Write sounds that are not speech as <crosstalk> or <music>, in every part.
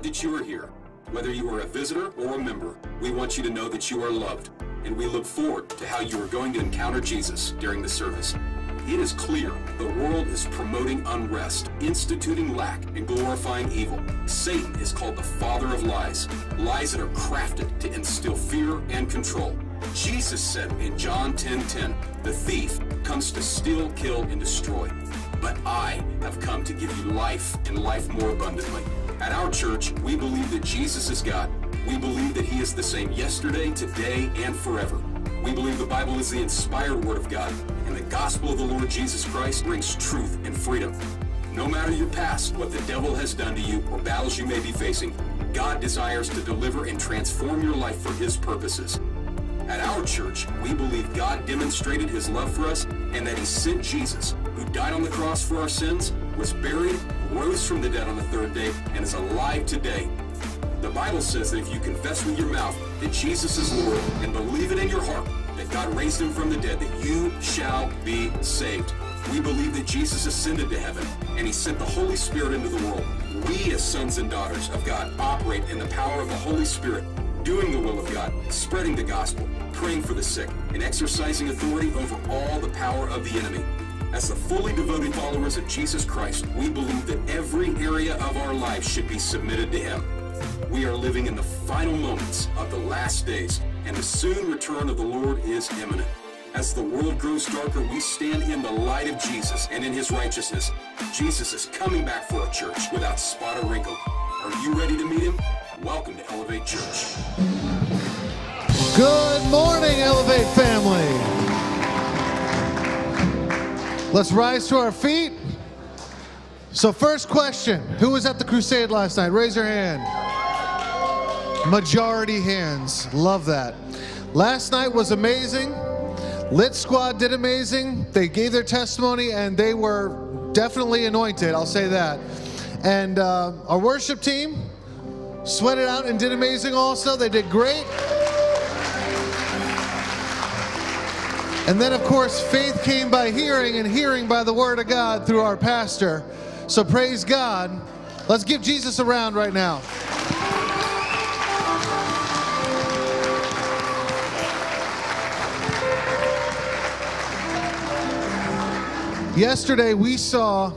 glad that you are here. Whether you are a visitor or a member, we want you to know that you are loved, and we look forward to how you are going to encounter Jesus during the service. It is clear the world is promoting unrest, instituting lack, and glorifying evil. Satan is called the father of lies, lies that are crafted to instill fear and control. Jesus said in John 10:10, "The thief comes to steal, kill, and destroy. But I have come to give you life and life more abundantly." At our church, we believe that Jesus is God. We believe that he is the same yesterday, today, and forever. We believe the Bible is the inspired word of God, and the gospel of the Lord Jesus Christ brings truth and freedom. No matter your past, what the devil has done to you, or battles you may be facing, God desires to deliver and transform your life for his purposes. At our church, we believe God demonstrated his love for us and that he sent Jesus, who died on the cross for our sins, was buried, rose from the dead on the third day, and is alive today. The Bible says that if you confess with your mouth that Jesus is Lord and believe it in your heart that God raised him from the dead, that you shall be saved. We believe that Jesus ascended to heaven and he sent the Holy Spirit into the world. We, as sons and daughters of God, operate in the power of the Holy Spirit, doing the will of God, spreading the gospel, praying for the sick, and exercising authority over all the power of the enemy. As the fully devoted followers of Jesus Christ, we believe that every area of our lives should be submitted to him. We are living in the final moments of the last days, and the soon return of the Lord is imminent. As the world grows darker, we stand in the light of Jesus and in his righteousness. Jesus is coming back for a church without spot or wrinkle. Are you ready to meet him? Welcome to Elevate Church. Good morning, Elevate family. Let's rise to our feet. So, first question Who was at the crusade last night? Raise your hand. Majority hands. Love that. Last night was amazing. Lit Squad did amazing. They gave their testimony and they were definitely anointed, I'll say that. And uh, our worship team sweated out and did amazing also. They did great. And then, of course, faith came by hearing, and hearing by the word of God through our pastor. So praise God. Let's give Jesus a round right now. Yesterday, we saw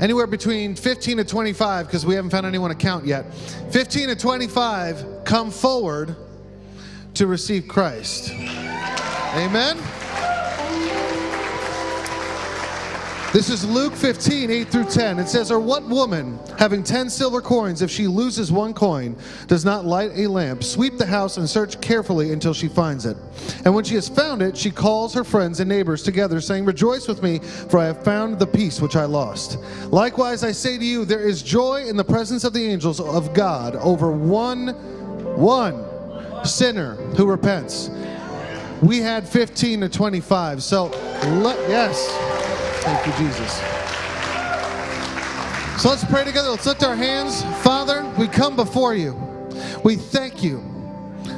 anywhere between 15 to 25, because we haven't found anyone to count yet, 15 to 25 come forward to receive Christ. Amen? This is Luke 15, 8 through 10. It says, Or what woman, having 10 silver coins, if she loses one coin, does not light a lamp, sweep the house, and search carefully until she finds it? And when she has found it, she calls her friends and neighbors together, saying, Rejoice with me, for I have found the piece which I lost. Likewise, I say to you, there is joy in the presence of the angels of God over one, one sinner who repents. We had 15 to 25. So, yes. Thank you, Jesus. So let's pray together. Let's lift our hands. Father, we come before you. We thank you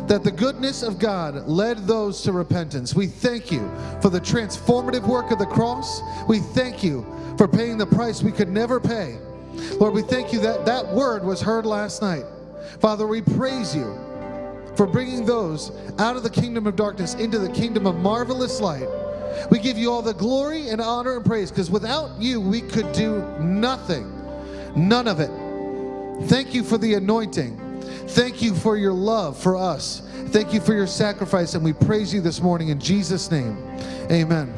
that the goodness of God led those to repentance. We thank you for the transformative work of the cross. We thank you for paying the price we could never pay. Lord, we thank you that that word was heard last night. Father, we praise you for bringing those out of the kingdom of darkness into the kingdom of marvelous light. We give you all the glory and honor and praise because without you, we could do nothing. None of it. Thank you for the anointing. Thank you for your love for us. Thank you for your sacrifice, and we praise you this morning in Jesus' name. Amen.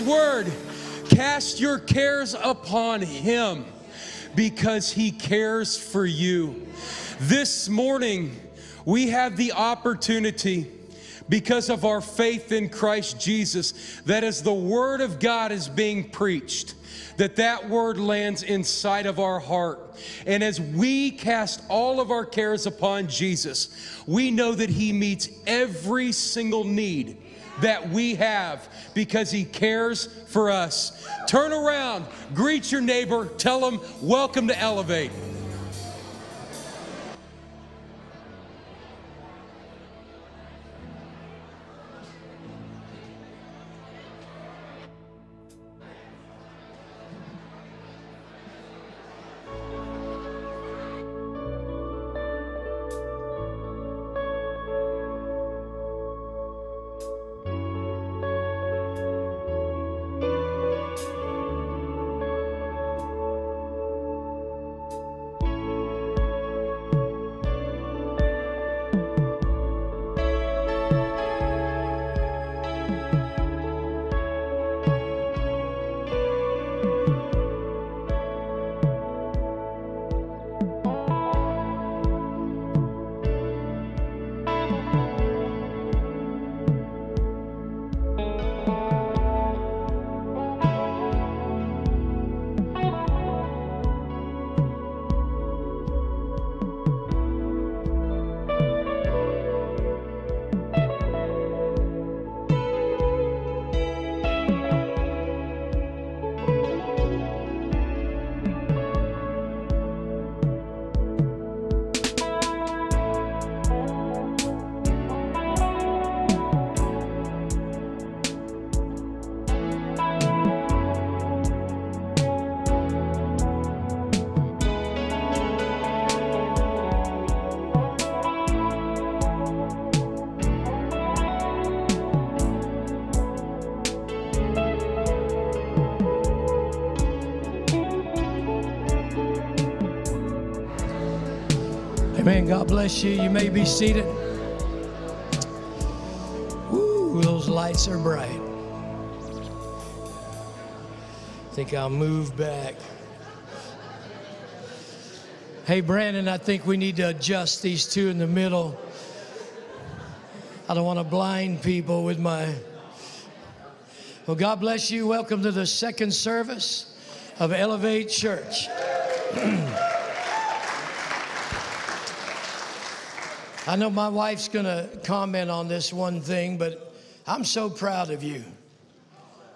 Word, cast your cares upon Him because He cares for you. This morning, we have the opportunity because of our faith in Christ Jesus that as the Word of God is being preached, that that word lands inside of our heart. And as we cast all of our cares upon Jesus, we know that He meets every single need that we have because He cares for us. Turn around, greet your neighbor, tell them, Welcome to Elevate. God bless you. You may be seated. Ooh, those lights are bright. I think I'll move back. Hey, Brandon, I think we need to adjust these two in the middle. I don't want to blind people with my. Well, God bless you. Welcome to the second service of Elevate Church. <clears throat> I know my wife's going to comment on this one thing, but I'm so proud of you.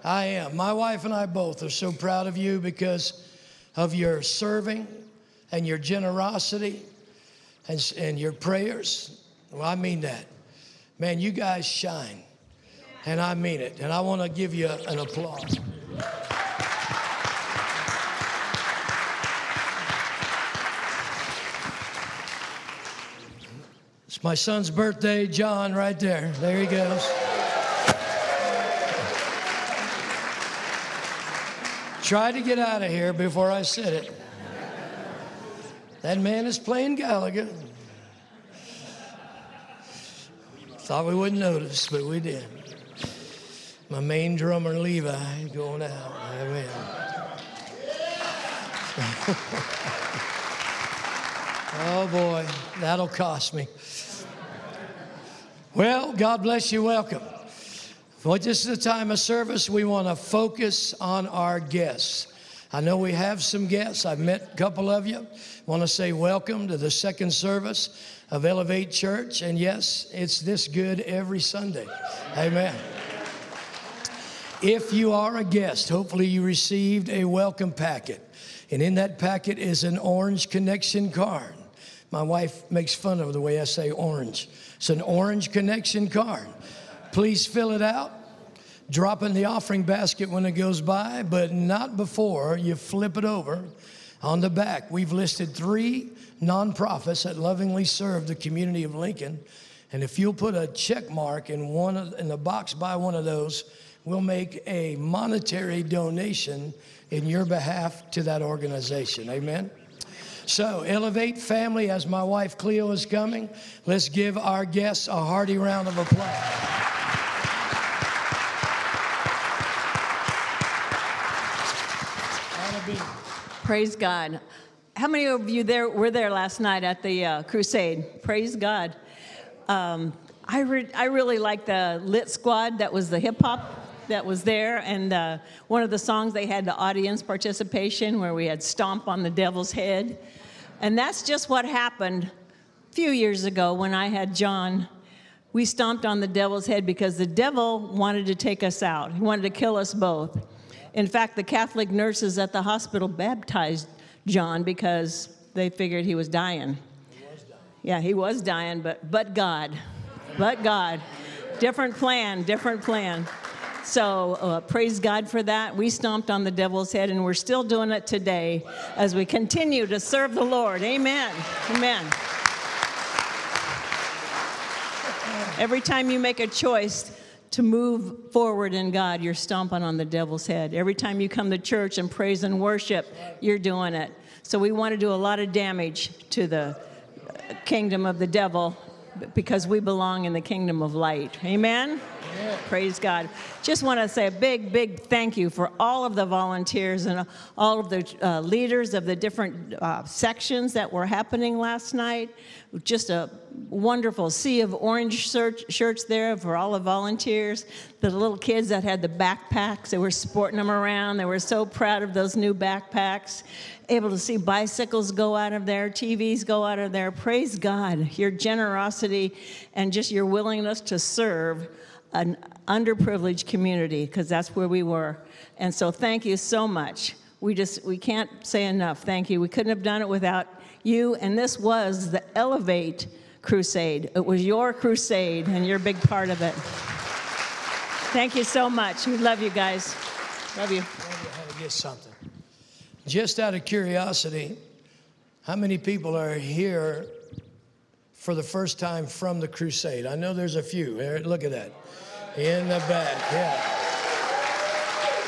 I am. My wife and I both are so proud of you because of your serving and your generosity and, and your prayers. Well, I mean that. Man, you guys shine. And I mean it. And I want to give you an applause. My son's birthday, John, right there. There he goes. Try to get out of here before I said it. That man is playing Gallagher. Thought we wouldn't notice, but we did. My main drummer, Levi, going out. Amen. <laughs> oh boy, that'll cost me. Well, God bless you. Welcome. Well, this is a time of service. We want to focus on our guests. I know we have some guests. I've met a couple of you. Want to say welcome to the second service of Elevate Church. And yes, it's this good every Sunday. Amen. If you are a guest, hopefully you received a welcome packet. And in that packet is an orange connection card. My wife makes fun of the way I say orange. It's an orange connection card. Please fill it out. Drop in the offering basket when it goes by, but not before you flip it over. On the back, we've listed three nonprofits that lovingly serve the community of Lincoln. And if you'll put a check mark in one of, in the box by one of those, we'll make a monetary donation in your behalf to that organization. Amen. So, Elevate family, as my wife Cleo is coming, let's give our guests a hearty round of applause. Praise God. How many of you there were there last night at the uh, crusade? Praise God. Um, I, re- I really like the Lit Squad. That was the hip hop that was there, and uh, one of the songs they had the audience participation where we had "Stomp on the Devil's Head," and that's just what happened a few years ago when I had John. We stomped on the devil's head because the devil wanted to take us out. He wanted to kill us both. In fact, the Catholic nurses at the hospital baptized John because they figured he was dying. Yeah, he was dying, but but God, but God, different plan, different plan. So uh, praise God for that. We stomped on the devil's head, and we're still doing it today as we continue to serve the Lord. Amen. Amen. Every time you make a choice to move forward in God, you're stomping on the devil's head. Every time you come to church and praise and worship, you're doing it. So we want to do a lot of damage to the kingdom of the devil because we belong in the kingdom of light. Amen? Praise God. Just want to say a big, big thank you for all of the volunteers and all of the uh, leaders of the different uh, sections that were happening last night. Just a wonderful sea of orange shirt, shirts there for all the volunteers. The little kids that had the backpacks, they were sporting them around. They were so proud of those new backpacks able to see bicycles go out of there, TVs go out of there. Praise God, your generosity and just your willingness to serve an underprivileged community because that's where we were. And so thank you so much. We just we can't say enough. Thank you. We couldn't have done it without you and this was the Elevate crusade. It was your crusade and you're a big part of it. Thank you so much. We love you guys. Love you. Had to get something. Just out of curiosity, how many people are here for the first time from the crusade? I know there's a few. There, Look at that. In the back, yeah.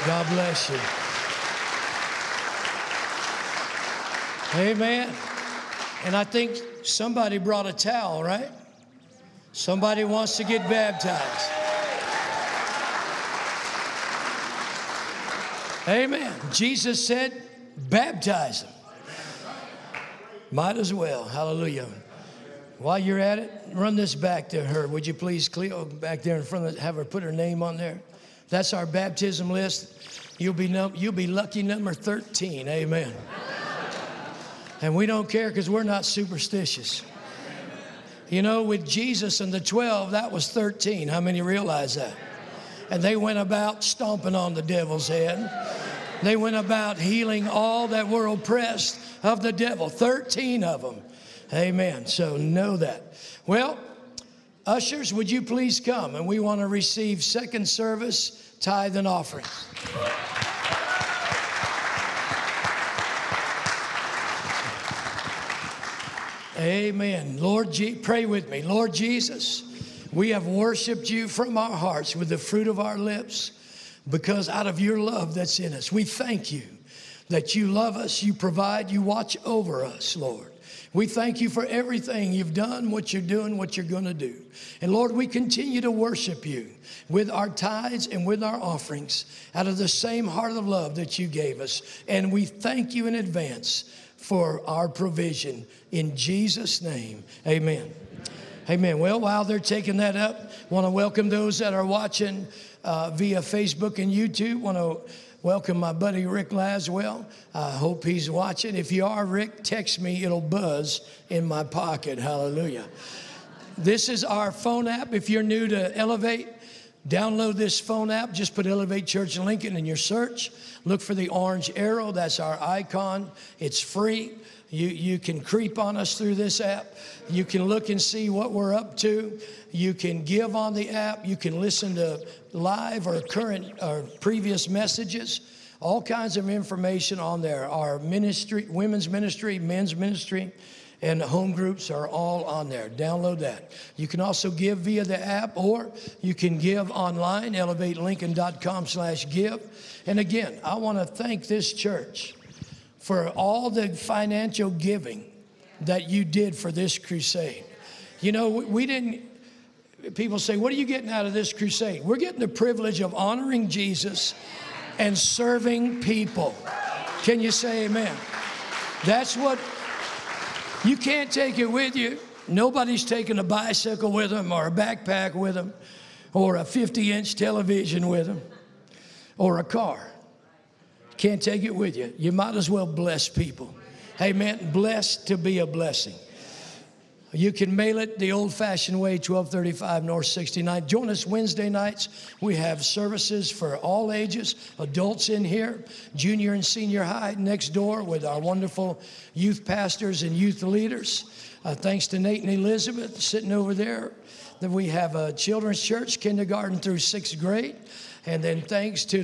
God bless you. Amen. And I think somebody brought a towel, right? Somebody wants to get baptized. Amen. Jesus said, baptize them. Might as well. Hallelujah. While you're at it, run this back to her. Would you please, Cleo, back there in front of have her put her name on there. That's our baptism list. You'll be, num- you'll be lucky number 13. Amen. And we don't care because we're not superstitious. You know, with Jesus and the 12, that was 13. How many realize that? And they went about stomping on the devil's head. They went about healing all that were oppressed of the devil, 13 of them. Amen. So know that. Well, ushers, would you please come? And we want to receive second service, tithe, and offering. Amen. Lord, Je- pray with me. Lord Jesus, we have worshiped you from our hearts with the fruit of our lips because out of your love that's in us, we thank you that you love us, you provide, you watch over us, Lord. We thank you for everything you've done, what you're doing, what you're going to do. And Lord, we continue to worship you with our tithes and with our offerings out of the same heart of love that you gave us. And we thank you in advance for our provision. In Jesus' name, amen. Amen. Well, while they're taking that up, want to welcome those that are watching uh, via Facebook and YouTube. Want to welcome my buddy Rick Laswell. I hope he's watching. If you are, Rick, text me. It'll buzz in my pocket. Hallelujah. This is our phone app. If you're new to Elevate, download this phone app. Just put Elevate Church Lincoln in your search. Look for the orange arrow. That's our icon. It's free. You, you can creep on us through this app. You can look and see what we're up to. You can give on the app. You can listen to live or current or previous messages. All kinds of information on there. Our ministry, women's ministry, men's ministry, and home groups are all on there. Download that. You can also give via the app or you can give online, elevatelincoln.com slash give. And again, I want to thank this church for all the financial giving that you did for this crusade. You know, we- didn't, people say, What are you getting out of this crusade? We're getting the privilege of honoring Jesus and serving people. Can you say amen? That's what you can't take it with you. Nobody's taking a bicycle with them or a backpack with them or a 50 inch television with them or a car. Can't take it with you. You might as well bless people. Amen. Blessed to be a blessing. You can mail it the old fashioned way, 1235 North 69. Join us Wednesday nights. We have services for all ages, adults in here, junior and senior high next door with our wonderful youth pastors and youth leaders. Uh, thanks to Nate and Elizabeth sitting over there. Then we have a children's church, kindergarten through sixth grade. And then thanks to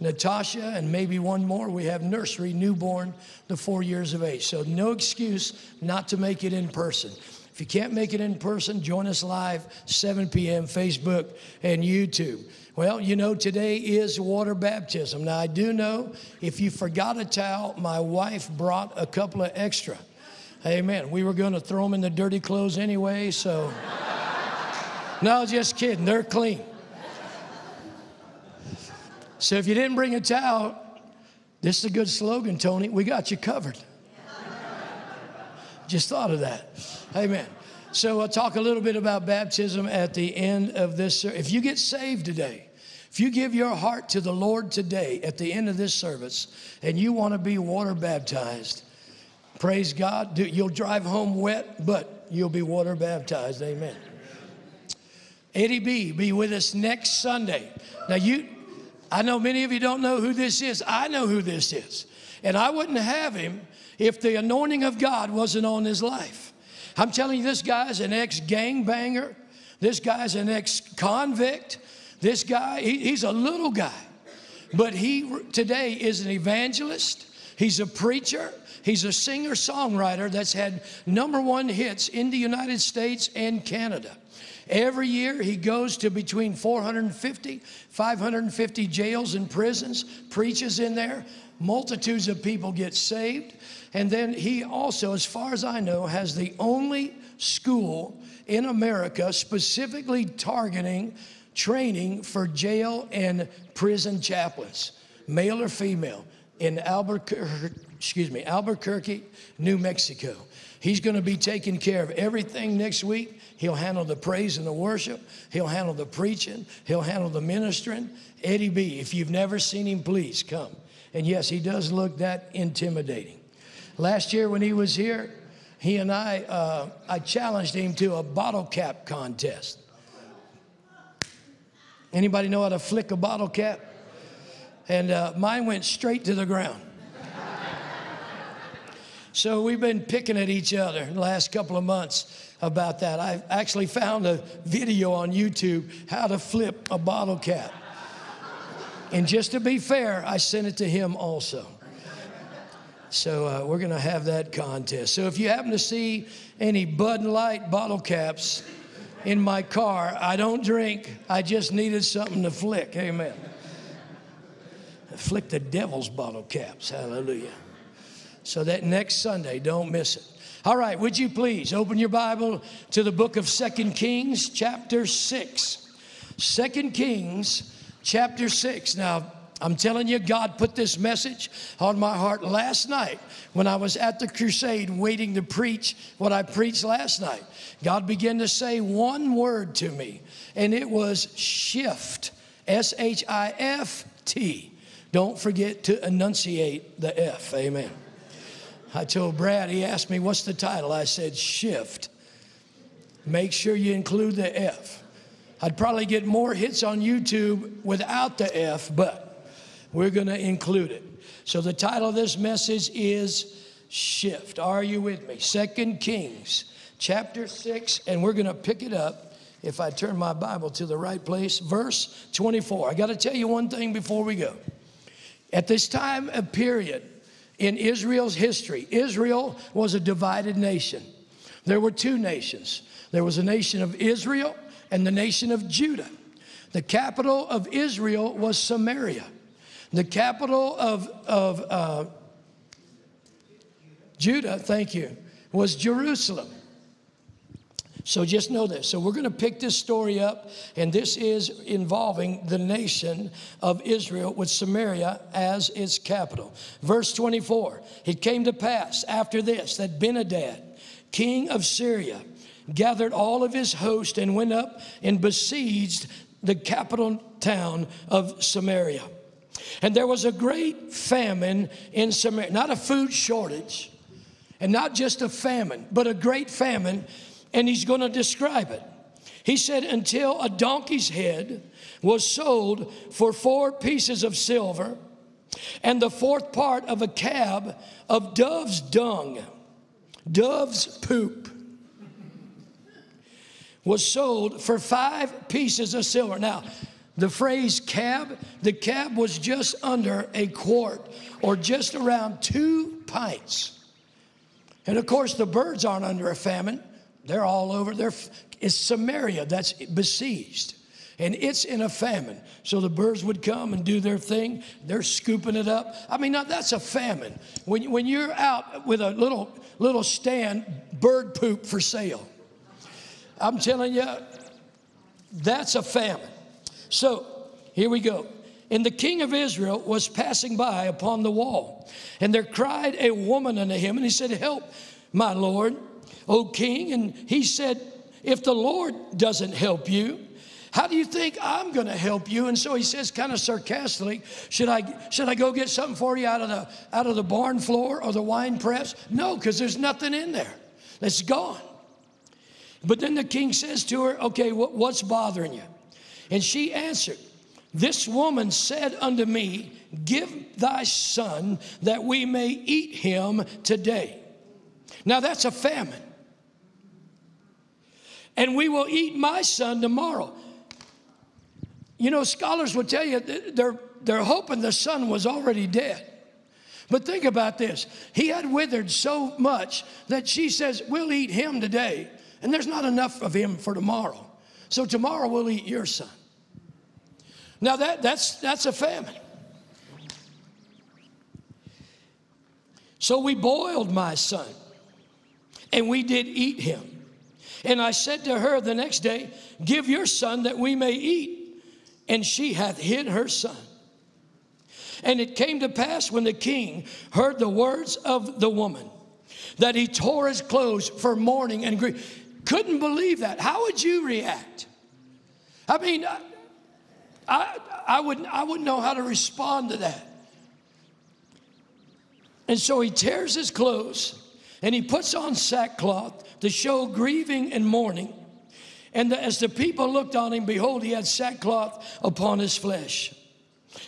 Natasha and maybe one more, we have nursery, newborn to four years of age. So no excuse not to make it in person. If you can't make it in person, join us live 7 p.m. Facebook and YouTube. Well, you know, today is water baptism. Now, I do know if you forgot a towel, my wife brought a couple of extra. Amen. We were going to throw them in the dirty clothes anyway, so. <laughs> no, just kidding. They're clean. So if you didn't bring a towel, this is a good slogan, Tony. We got you covered. Just thought of that. Amen. So I'll talk a little bit about baptism at the end of this. If you get saved today, if you give your heart to the Lord today at the end of this service and you want to be water baptized, praise God. You'll drive home wet, but you'll be water baptized. Amen. Eddie B be with us next Sunday. Now you I know many of you don't know who this is. I know who this is. And I wouldn't have him if the anointing of God wasn't on his life. I'm telling you, this guy's an ex gangbanger. This guy's an ex convict. This guy, he- he's a little guy. But he today is an evangelist. He's a preacher. He's a singer songwriter that's had number one hits in the United States and Canada. Every year he goes to between 450, 550 jails and prisons, preaches in there. Multitudes of people get saved. And then he also, as far as I know, has the only school in America specifically targeting training for jail and prison chaplains, male or female, in Albuquerque, excuse me, Albuquerque, New Mexico. He's going to be taking care of everything next week. He'll handle the praise and the worship. He'll handle the preaching. He'll handle the ministering. Eddie B, if you've never seen him, please come. And yes, he does look that intimidating. Last year when he was here, he and I, uh, I challenged him to a bottle cap contest. Anybody know how to flick a bottle cap? And uh, mine went straight to the ground. So we've been picking at each other the last couple of months about that. I actually found a video on YouTube how to flip a bottle cap. And just to be fair, I sent it to him also. So uh, we're going to have that contest. So if you happen to see any Bud Light bottle caps in my car, I don't drink. I just needed something to flick. Amen. Flick the devil's bottle caps. Hallelujah. So that next Sunday, don't miss it. All right, would you please open your Bible to the book of Second Kings, chapter 6. Second Kings, chapter 6. Now, I'm telling you, God put this message on my heart last night when I was at the crusade waiting to preach what I preached last night. God began to say one word to me, and it was shift. S H I F T. Don't forget to enunciate the F. Amen. I told Brad, he asked me, What's the title? I said, Shift. Make sure you include the F. I'd probably get more hits on YouTube without the F, but we're going to include it. So the title of this message is Shift. Are you with me? Second Kings, chapter 6, and we're going to pick it up if I turn my Bible to the right place, verse 24. I got to tell you one thing before we go. At this time of period in Israel's history, Israel was a divided nation. There were two nations. There was a nation of Israel and the nation of Judah. The capital of Israel was Samaria. The capital of, of uh, Judah, thank you, was Jerusalem. So just know this. So we're going to pick this story up, and this is involving the nation of Israel with Samaria as its capital. Verse 24 It came to pass after this that Benhadad, king of Syria, gathered all of his host and went up and besieged the capital town of Samaria. And there was a great famine in Samaria, not a food shortage, and not just a famine, but a great famine and he's going to describe it. He said, Until a donkey's head was sold for four pieces of silver, and the fourth part of a cab of dove's dung, dove's poop, was sold for five pieces of silver. Now, the phrase cab, the cab was just under a quart or just around two pints. And of course, the birds aren't under a famine. They're all over. They're, it's Samaria that's besieged. And it's in a famine. So the birds would come and do their thing. They're scooping it up. I mean, now that's a famine. When, when you're out with a little, little stand, bird poop for sale. I'm telling you, that's a famine. So here we go. And the king of Israel was passing by upon the wall. And there cried a woman unto him, and he said, Help, my Lord. O king. And he said, If the Lord doesn't help you, how do you think I'm going to help you? And so he says, kind of sarcastically, should I, should I go get something for you out of the, out of the barn floor or the wine press? No, because there's nothing in there. It's gone. But then the king says to her, Okay, what, what's bothering you? And she answered, This woman said unto me, Give thy son that we may eat him today. Now that's a famine and we will eat my son tomorrow. You know, scholars will tell you they're, they're hoping the son was already dead. But think about this. He had withered so much that she says, We'll eat him today, and there's not enough of him for tomorrow. So tomorrow we'll eat your son. Now that, that's, that's a famine. So we boiled my son, and we did eat him. And I said to her the next day, Give your son that we may eat. And she hath hid her son. And it came to pass when the king heard the words of the woman that he tore his clothes for mourning and grief. Couldn't believe that. How would you react? I mean, I, I, I, wouldn't, I wouldn't know how to respond to that. And so he tears his clothes and he puts on sackcloth to show grieving and mourning. And as the people looked on him, behold, he had sackcloth upon his flesh.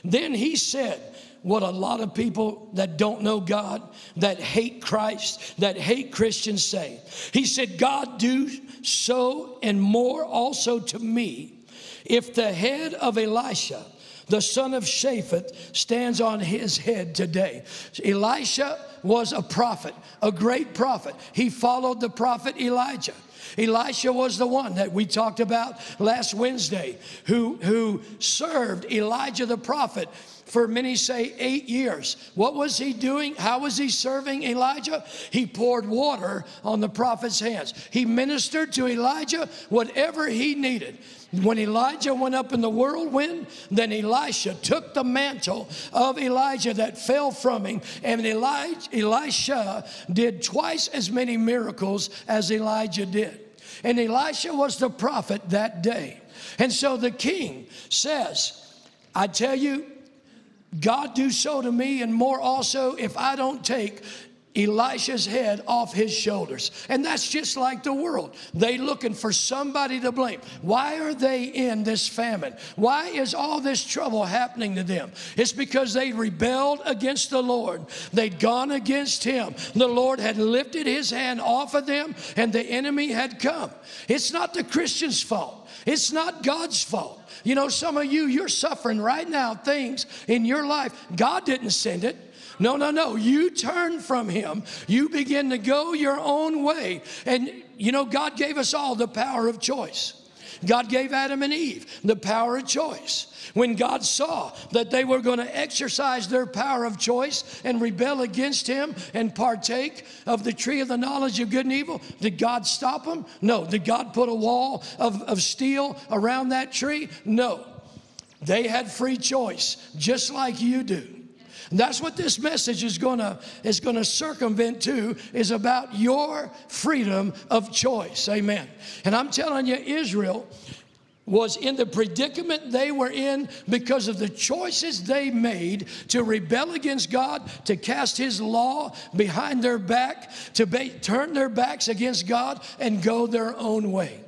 Then he said, what a lot of people that don't know God, that hate Christ, that hate Christians say. He said, God do so and more also to me if the head of Elisha, the son of Shaphat, stands on his head today. Elisha was a prophet, a great prophet. He followed the prophet Elijah. Elisha was the one that we talked about last Wednesday who, who served Elijah the prophet for many say eight years. What was he doing? How was he serving Elijah? He poured water on the prophet's hands. He ministered to Elijah whatever he needed. When Elijah went up in the whirlwind, then Elisha took the mantle of Elijah that fell from him, and Elijah, Elisha did twice as many miracles as Elijah did. And Elisha was the prophet that day. And so the king says, I tell you, God do so to me and more also if I don't take Elisha's head off his shoulders. And that's just like the world. They looking for somebody to blame. Why are they in this famine? Why is all this trouble happening to them? It's because they rebelled against the Lord. They'd gone against him. The Lord had lifted his hand off of them and the enemy had come. It's not the Christian's fault. It's not God's fault. You know, some of you, you're suffering right now things in your life. God didn't send it. No, no, no. You turn from Him. You begin to go your own way. And, you know, God gave us all the power of choice. God gave Adam and Eve the power of choice. When God saw that they were going to exercise their power of choice and rebel against Him and partake of the tree of the knowledge of good and evil, did God stop them? No. Did God put a wall of, of steel around that tree? No. They had free choice, just like you do. And that's what this message is gonna is gonna circumvent too, is about your freedom of choice. Amen. And I'm telling you, Israel was in the predicament they were in because of the choices they made to rebel against God, to cast His law behind their back, to turn their backs against God and go their own way.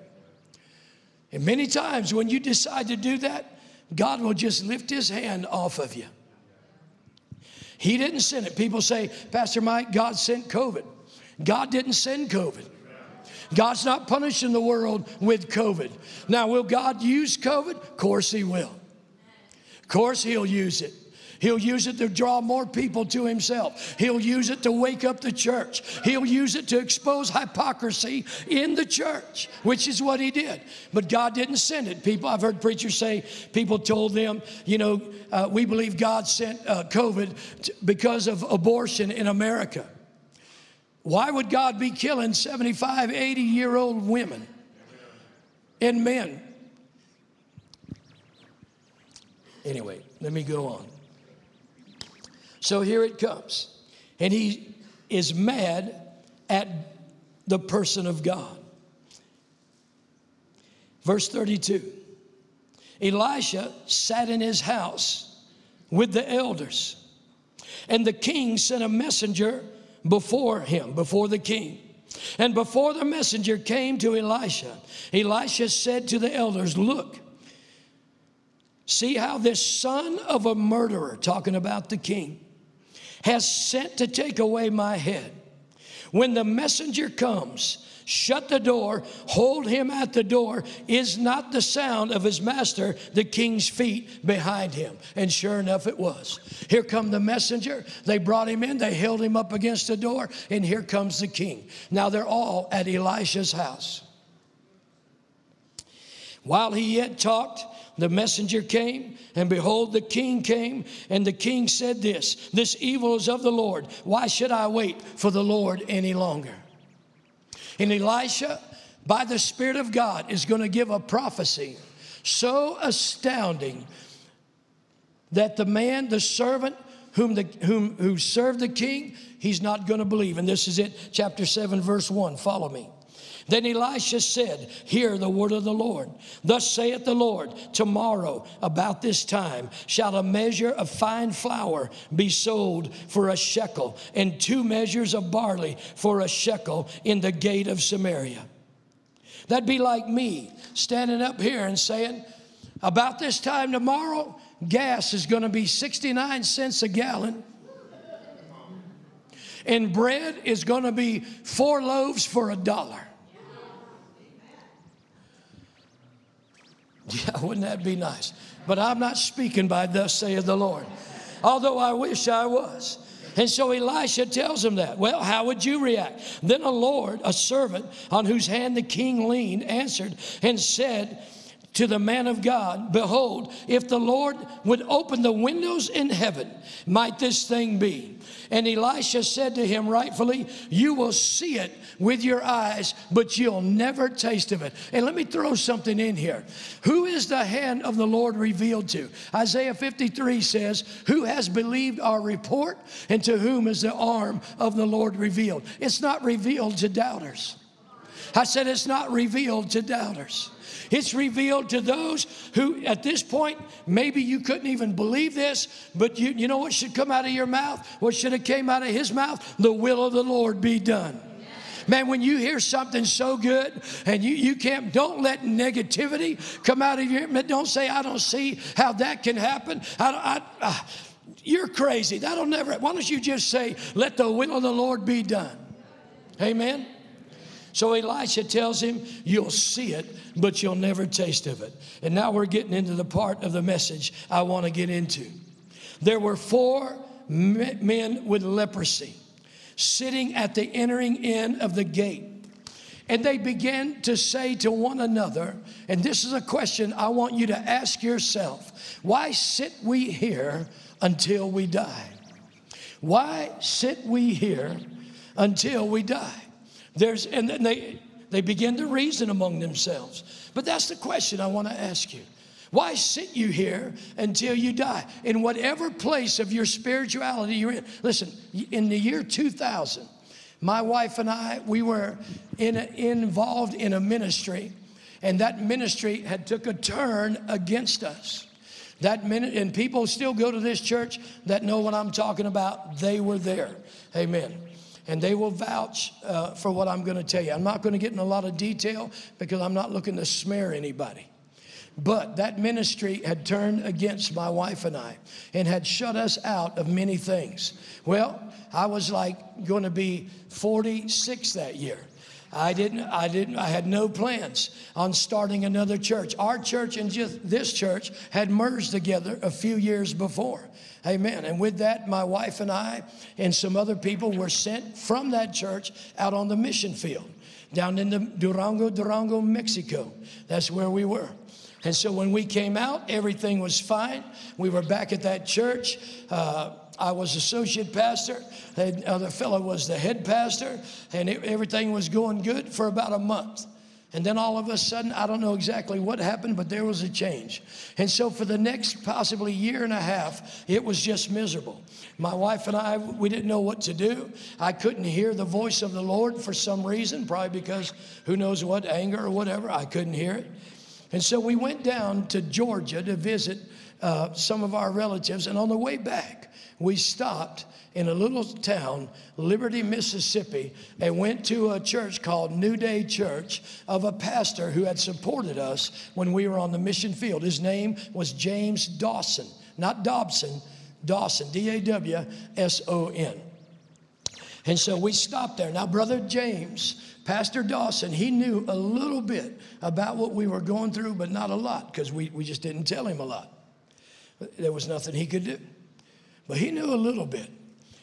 And many times when you decide to do that, God will just lift His hand off of you. He didn't send it. People say, Pastor Mike, God sent COVID. God didn't send COVID. God's not punishing the world with COVID. Now, will God use COVID? Of course, He will. Of course, He'll use it. He'll use it to draw more people to himself. He'll use it to wake up the church. He'll use it to expose hypocrisy in the church, which is what he did. But God didn't send it. People, I've heard preachers say, people told them, you know, uh, we believe God sent uh, COVID t- because of abortion in America. Why would God be killing 75, 80 year old women and men? Anyway, let me go on. So here it comes. And he is mad at the person of God. Verse 32 Elisha sat in his house with the elders, and the king sent a messenger before him, before the king. And before the messenger came to Elisha, Elisha said to the elders, Look, see how this son of a murderer, talking about the king, has sent to take away my head. When the messenger comes, shut the door, hold him at the door, is not the sound of his master, the king's feet behind him. And sure enough, it was. Here come the messenger. They brought him in, they held him up against the door, and here comes the king. Now they're all at Elisha's house. While he yet talked, the messenger came, and behold, the king came, and the king said this This evil is of the Lord. Why should I wait for the Lord any longer? And Elisha, by the Spirit of God, is going to give a prophecy so astounding that the man, the servant, whom, the, whom who served the king, he's not going to believe. And this is it, chapter 7, verse 1. Follow me. Then Elisha said, Hear the word of the Lord. Thus saith the Lord, Tomorrow, about this time, shall a measure of fine flour be sold for a shekel, and two measures of barley for a shekel in the gate of Samaria. That'd be like me standing up here and saying, About this time tomorrow, gas is going to be 69 cents a gallon. And bread is going to be four loaves for a dollar. <laughs> Yeah, wouldn't that be nice? But I'm not speaking by thus saith the Lord, although I wish I was. And so Elisha tells him that. Well, how would you react? Then a Lord, a servant on whose hand the king leaned, answered and said, to the man of God, Behold, if the Lord would open the windows in heaven, might this thing be? And Elisha said to him, rightfully, You will see it with your eyes, but you'll never taste of it. And let me throw something in here. Who is the hand of the Lord revealed to? Isaiah 53 says, Who has believed our report, and to whom is the arm of the Lord revealed? It's not revealed to doubters. I said, It's not revealed to doubters. It's revealed to those who, at this point, maybe you couldn't even believe this, but you, you know what should come out of your mouth? What should have came out of his mouth? The will of the Lord be done. Man, when you hear something so good and you, you can't, don't let negativity come out of your, don't say, I don't see how that can happen. I, I, I, you're crazy. That'll never, why don't you just say, let the will of the Lord be done? Amen. So Elisha tells him, You'll see it, but you'll never taste of it. And now we're getting into the part of the message I want to get into. There were four men with leprosy sitting at the entering in of the gate. And they began to say to one another, and this is a question I want you to ask yourself why sit we here until we die? Why sit we here until we die? There's, and they, they begin to reason among themselves. But that's the question I want to ask you. Why sit you here until you die? In whatever place of your spirituality you're in. Listen, in the year 2000, my wife and I, we were in a, involved in a ministry, and that ministry had took a turn against us. That minute, and people still go to this church that know what I'm talking about. They were there. Amen. And they will vouch uh, for what I'm going to tell you. I'm not going to get in a lot of detail because I'm not looking to smear anybody. But that ministry had turned against my wife and I and had shut us out of many things. Well, I was like going to be 46 that year. I didn't, I didn't, I had no plans on starting another church. Our church and just this church had merged together a few years before. Amen. And with that, my wife and I and some other people were sent from that church out on the mission field down in the Durango, Durango, Mexico. That's where we were. And so when we came out, everything was fine. We were back at that church. Uh, I was associate pastor. The other fellow was the head pastor, and everything was going good for about a month. And then all of a sudden, I don't know exactly what happened, but there was a change. And so for the next possibly year and a half, it was just miserable. My wife and I, we didn't know what to do. I couldn't hear the voice of the Lord for some reason, probably because who knows what, anger or whatever. I couldn't hear it. And so we went down to Georgia to visit uh, some of our relatives. And on the way back, we stopped in a little town, Liberty, Mississippi, and went to a church called New Day Church of a pastor who had supported us when we were on the mission field. His name was James Dawson, not Dobson, Dawson, D A W S O N. And so we stopped there. Now, Brother James, Pastor Dawson, he knew a little bit about what we were going through, but not a lot because we, we just didn't tell him a lot. There was nothing he could do. But he knew a little bit.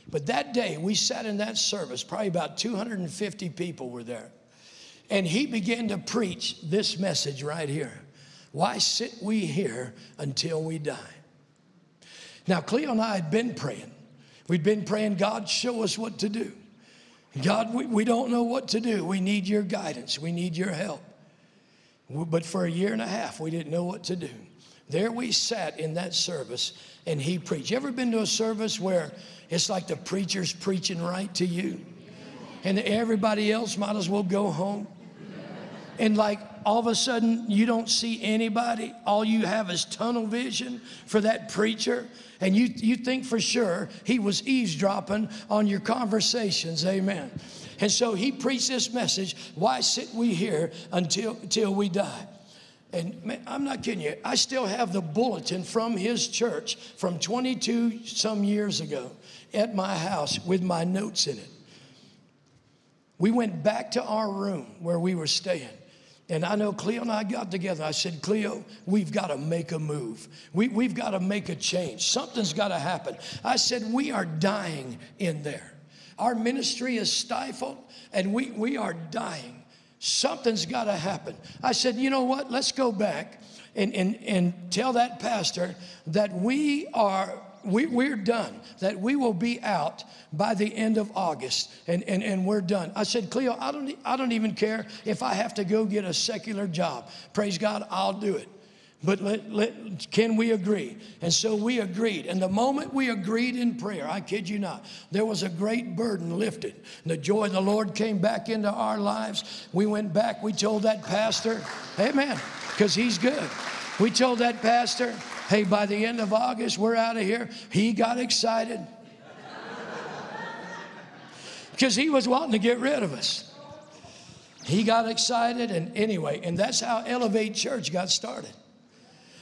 But that day, we sat in that service, probably about 250 people were there. And he began to preach this message right here Why sit we here until we die? Now, Cleo and I had been praying. We'd been praying, God, show us what to do. God, we, we don't know what to do. We need your guidance, we need your help. But for a year and a half, we didn't know what to do. There we sat in that service and he preached. You ever been to a service where it's like the preacher's preaching right to you? And everybody else might as well go home. And like all of a sudden you don't see anybody. All you have is tunnel vision for that preacher. And you, you think for sure he was eavesdropping on your conversations. Amen. And so he preached this message why sit we here until, until we die? And man, I'm not kidding you. I still have the bulletin from his church from 22 some years ago at my house with my notes in it. We went back to our room where we were staying. And I know Cleo and I got together. I said, Cleo, we've got to make a move. We, we've got to make a change. Something's got to happen. I said, we are dying in there. Our ministry is stifled and we, we are dying. Something's got to happen. I said, you know what? Let's go back and, and, and tell that pastor that we are we, we're done, that we will be out by the end of August and, and, and we're done. I said, Cleo, I don't, I don't even care if I have to go get a secular job. Praise God, I'll do it. But let, let, can we agree? And so we agreed. And the moment we agreed in prayer, I kid you not, there was a great burden lifted. The joy of the Lord came back into our lives. We went back, we told that pastor, Amen, because he's good. We told that pastor, hey, by the end of August, we're out of here. He got excited because he was wanting to get rid of us. He got excited, and anyway, and that's how Elevate Church got started.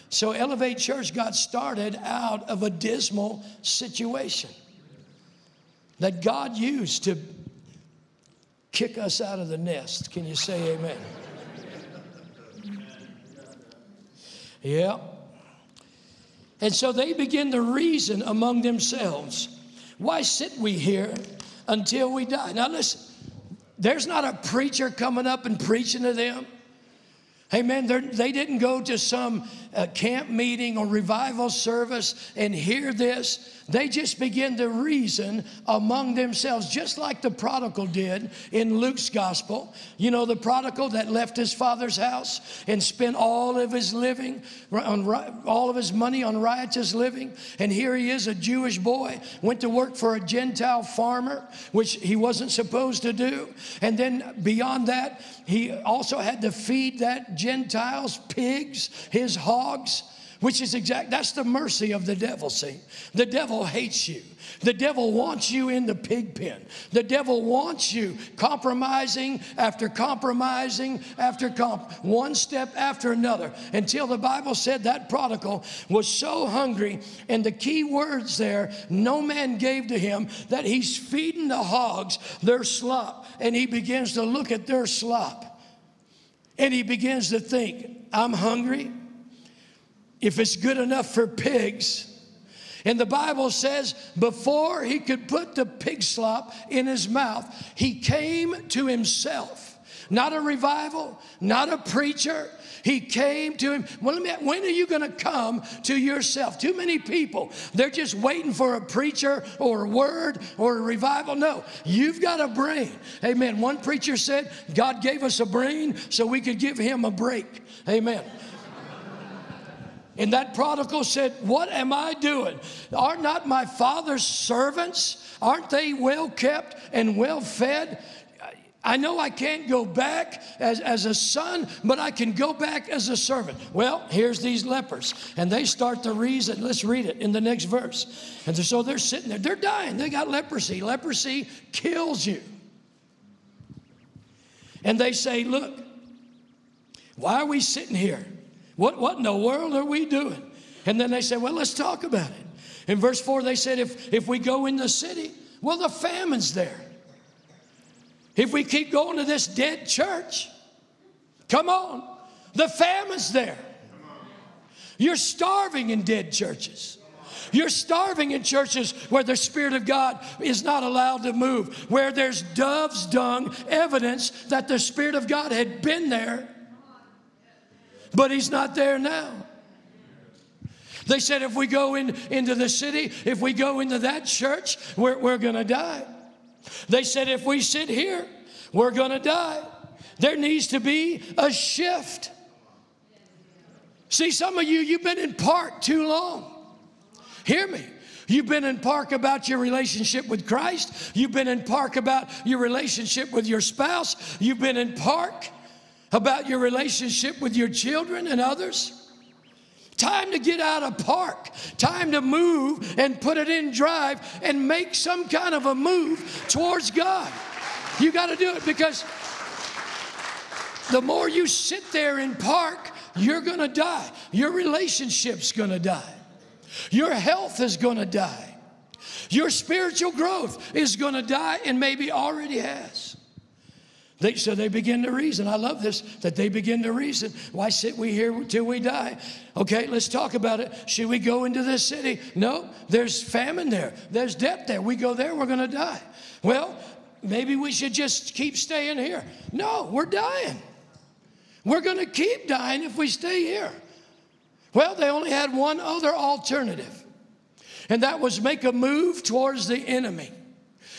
So Elevate Church got started out of a dismal situation that God used to kick us out of the nest. Can you say amen? Yeah. And so they begin to reason among themselves why sit we here until we die? Now, listen, there's not a preacher coming up and preaching to them. Amen. They're, they didn't go to some uh, camp meeting or revival service and hear this. They just begin to reason among themselves, just like the prodigal did in Luke's gospel. You know, the prodigal that left his father's house and spent all of his living, on, all of his money on riotous living. And here he is, a Jewish boy, went to work for a Gentile farmer, which he wasn't supposed to do. And then beyond that, he also had to feed that Gentiles pigs, his which is exact that's the mercy of the devil see. The devil hates you. The devil wants you in the pig pen. The devil wants you compromising after compromising after comp one step after another until the bible said that prodigal was so hungry and the key words there no man gave to him that he's feeding the hogs their slop and he begins to look at their slop. And he begins to think i'm hungry if it's good enough for pigs. And the Bible says, before he could put the pig slop in his mouth, he came to himself. Not a revival, not a preacher. He came to him. Well, me, when are you going to come to yourself? Too many people, they're just waiting for a preacher or a word or a revival. No, you've got a brain. Amen. One preacher said, God gave us a brain so we could give him a break. Amen. And that prodigal said, What am I doing? Are not my father's servants? Aren't they well kept and well fed? I know I can't go back as, as a son, but I can go back as a servant. Well, here's these lepers, and they start to reason. Let's read it in the next verse. And so they're sitting there, they're dying. They got leprosy. Leprosy kills you. And they say, Look, why are we sitting here? What, what in the world are we doing? And then they said, Well, let's talk about it. In verse 4, they said, If, if we go in the city, well, the famine's there. If we keep going to this dead church, come on, the famine's there. You're starving in dead churches. You're starving in churches where the Spirit of God is not allowed to move, where there's dove's dung, evidence that the Spirit of God had been there but he's not there now. They said if we go in, into the city, if we go into that church, we're, we're going to die. They said if we sit here, we're going to die. There needs to be a shift. See, some of you, you've been in park too long. Hear me. You've been in park about your relationship with Christ. You've been in park about your relationship with your spouse. You've been in park about your relationship with your children and others. Time to get out of park. Time to move and put it in drive and make some kind of a move towards God. You got to do it because the more you sit there in park, you're going to die. Your relationship's going to die. Your health is going to die. Your spiritual growth is going to die and maybe already has. They, so they begin to reason. I love this, that they begin to reason. Why sit we here till we die? Okay, let's talk about it. Should we go into this city? No, there's famine there. There's debt there. We go there, we're going to die. Well, maybe we should just keep staying here. No, we're dying. We're going to keep dying if we stay here. Well, they only had one other alternative, and that was make a move towards the enemy.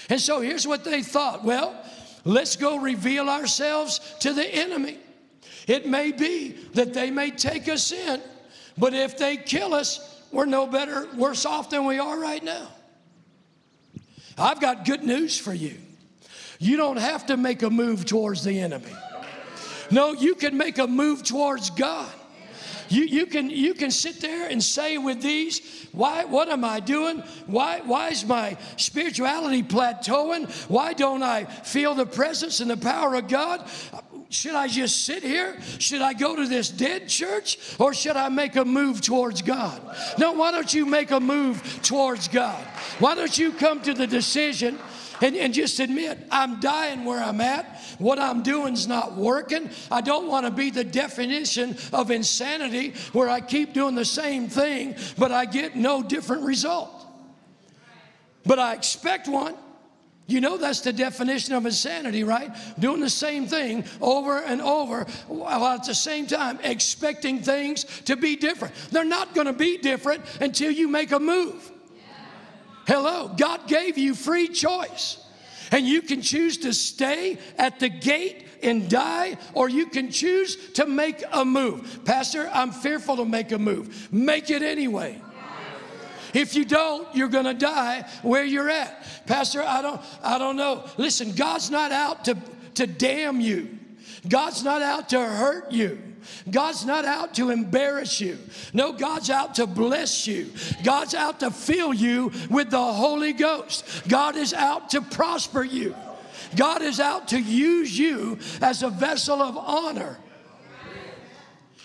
And so here's what they thought. Well, Let's go reveal ourselves to the enemy. It may be that they may take us in, but if they kill us, we're no better, worse off than we are right now. I've got good news for you. You don't have to make a move towards the enemy. No, you can make a move towards God. You, you, can, you can sit there and say with these, why, what am I doing? Why, why is my spirituality plateauing? Why don't I feel the presence and the power of God? Should I just sit here? Should I go to this dead church? Or should I make a move towards God? No, why don't you make a move towards God? Why don't you come to the decision and, and just admit, I'm dying where I'm at. What I'm doing is not working. I don't want to be the definition of insanity where I keep doing the same thing, but I get no different result. But I expect one. You know that's the definition of insanity, right? Doing the same thing over and over while at the same time expecting things to be different. They're not going to be different until you make a move. Hello, God gave you free choice. And you can choose to stay at the gate and die, or you can choose to make a move. Pastor, I'm fearful to make a move. Make it anyway. If you don't, you're going to die where you're at. Pastor, I don't I don't know. Listen, God's not out to to damn you. God's not out to hurt you. God's not out to embarrass you. No, God's out to bless you. God's out to fill you with the Holy Ghost. God is out to prosper you. God is out to use you as a vessel of honor.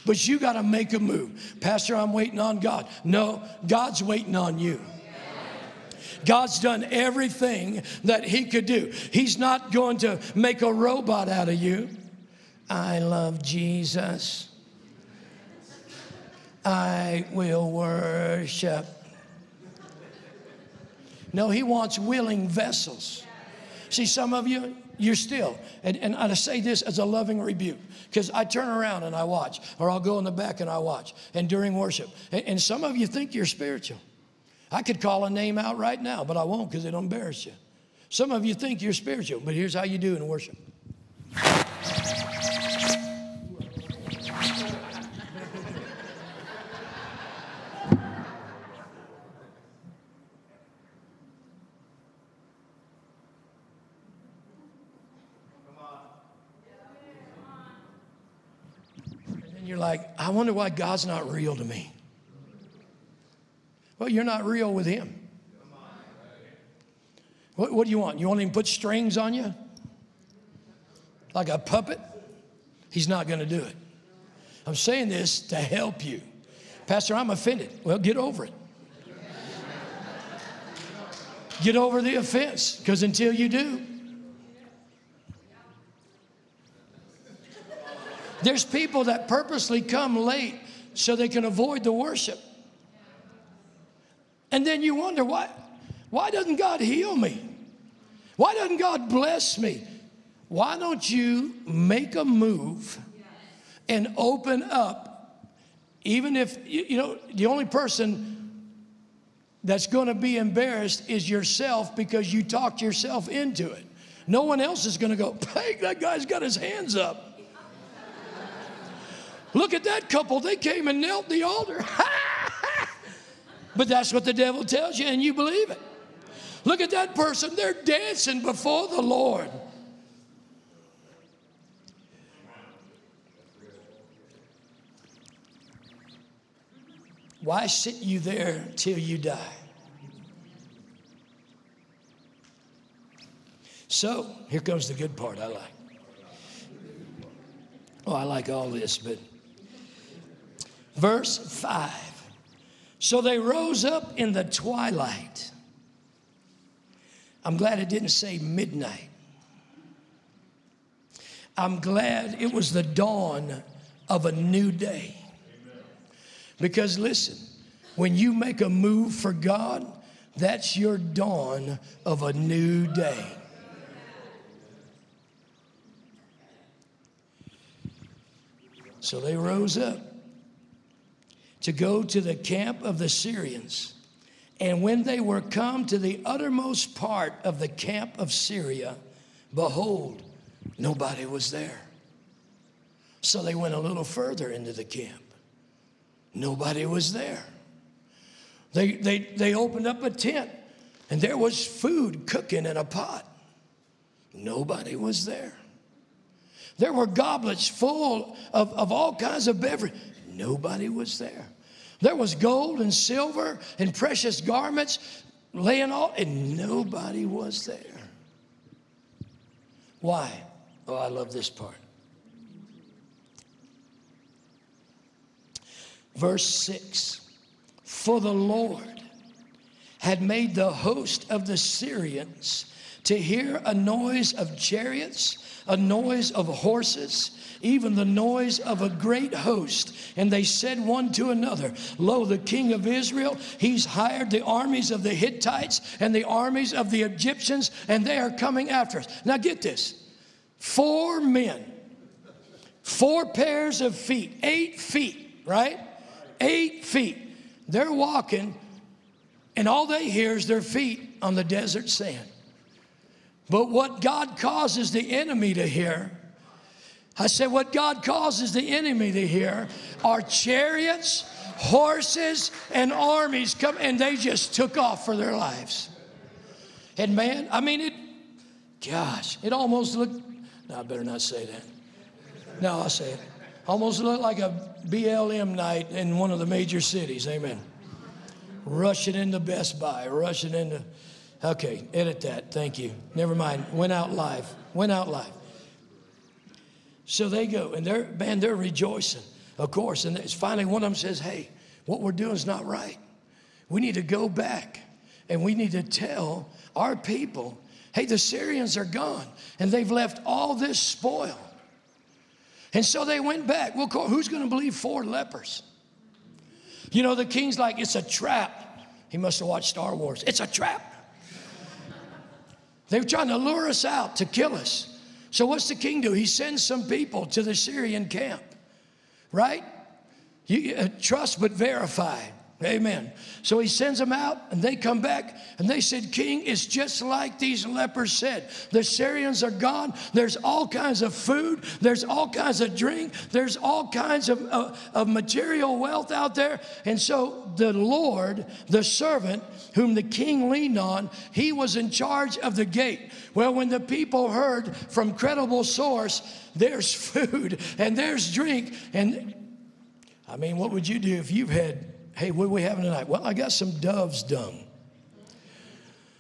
But you got to make a move. Pastor, I'm waiting on God. No, God's waiting on you. God's done everything that He could do. He's not going to make a robot out of you. I love Jesus. I will worship. No, He wants willing vessels. See, some of you, you're still, and, and I say this as a loving rebuke, because I turn around and I watch, or I'll go in the back and I watch, and during worship. And, and some of you think you're spiritual. I could call a name out right now, but I won't because it'll embarrass you. Some of you think you're spiritual, but here's how you do in worship. You're like, I wonder why God's not real to me. Well, you're not real with Him. What, what do you want? You want Him to put strings on you? Like a puppet? He's not going to do it. I'm saying this to help you. Pastor, I'm offended. Well, get over it. Get over the offense, because until you do, there's people that purposely come late so they can avoid the worship. And then you wonder why, why doesn't God heal me? Why doesn't God bless me? Why don't you make a move and open up, even if, you know, the only person that's going to be embarrassed is yourself because you talked yourself into it. No one else is going to go, <laughs> hey, that guy's got his hands up. Look at that couple. They came and knelt the altar. <laughs> but that's what the devil tells you, and you believe it. Look at that person. They're dancing before the Lord. Why sit you there till you die? So, here comes the good part I like. Oh, I like all this, but verse 5. So they rose up in the twilight. I'm glad it didn't say midnight. I'm glad it was the dawn of a new day. Because listen, when you make a move for God, that's your dawn of a new day. So they rose up to go to the camp of the Syrians. And when they were come to the uttermost part of the camp of Syria, behold, nobody was there. So they went a little further into the camp. Nobody was there. They, they, they opened up a tent and there was food cooking in a pot. Nobody was there. There were goblets full of, of all kinds of beverage. Nobody was there. There was gold and silver and precious garments laying all, and nobody was there. Why? Oh, I love this part. Verse 6 For the Lord had made the host of the Syrians to hear a noise of chariots, a noise of horses, even the noise of a great host. And they said one to another, Lo, the king of Israel, he's hired the armies of the Hittites and the armies of the Egyptians, and they are coming after us. Now get this four men, four pairs of feet, eight feet, right? Eight feet. They're walking, and all they hear is their feet on the desert sand. But what God causes the enemy to hear, I said, what God causes the enemy to hear are chariots, horses, and armies come, and they just took off for their lives. And man, I mean, it, gosh, it almost looked, no, I better not say that. No, I'll say it. Almost looked like a BLM night in one of the major cities. Amen. Rushing into Best Buy, rushing into, okay, edit that. Thank you. Never mind. Went out live. Went out live. So they go, and they're, man, they're rejoicing, of course. And finally one of them says, hey, what we're doing is not right. We need to go back and we need to tell our people, hey, the Syrians are gone and they've left all this spoil. And so they went back. Well, who's going to believe four lepers? You know, the king's like, it's a trap. He must have watched Star Wars. It's a trap. <laughs> They're trying to lure us out to kill us. So what's the king do? He sends some people to the Syrian camp, right? You, uh, trust but verify. Amen. So he sends them out and they come back and they said, King, it's just like these lepers said. The Syrians are gone. There's all kinds of food. There's all kinds of drink. There's all kinds of, uh, of material wealth out there. And so the Lord, the servant whom the king leaned on, he was in charge of the gate. Well, when the people heard from credible source, there's <laughs> food and there's drink. And I mean, what would you do if you've had Hey, what are we having tonight? Well, I got some dove's dung.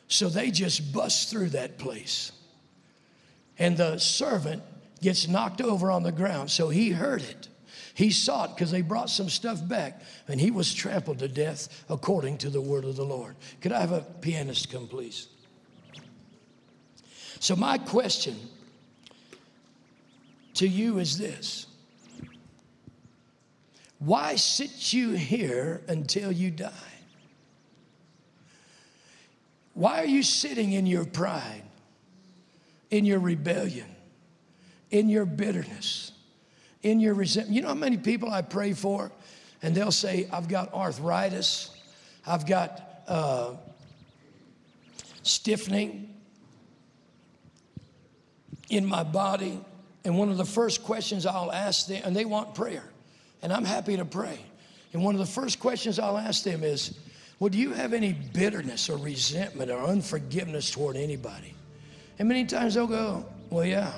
So they just bust through that place. And the servant gets knocked over on the ground. So he heard it. He saw it because they brought some stuff back, and he was trampled to death according to the word of the Lord. Could I have a pianist come, please? So, my question to you is this why sit you here until you die? Why are you sitting in your pride, in your rebellion, in your bitterness, in your resentment? You know how many people I pray for, and they'll say, I've got arthritis, I've got uh, stiffening in my body. And one of the first questions I'll ask them, and they want prayer and I'm happy to pray. And one of the first questions I'll ask them is, well, do you have any bitterness or resentment or unforgiveness toward anybody? And many times they'll go, well, yeah.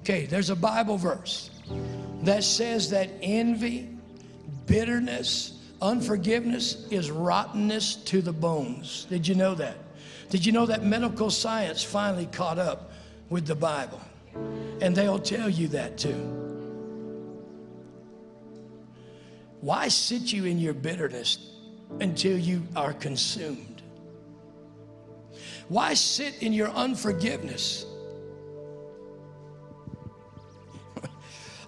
Okay, there's a Bible verse that says that envy, bitterness, unforgiveness is rottenness to the bones. Did you know that? Did you know that medical science finally caught up with the Bible? And they'll tell you that too. Why sit you in your bitterness until you are consumed? Why sit in your unforgiveness?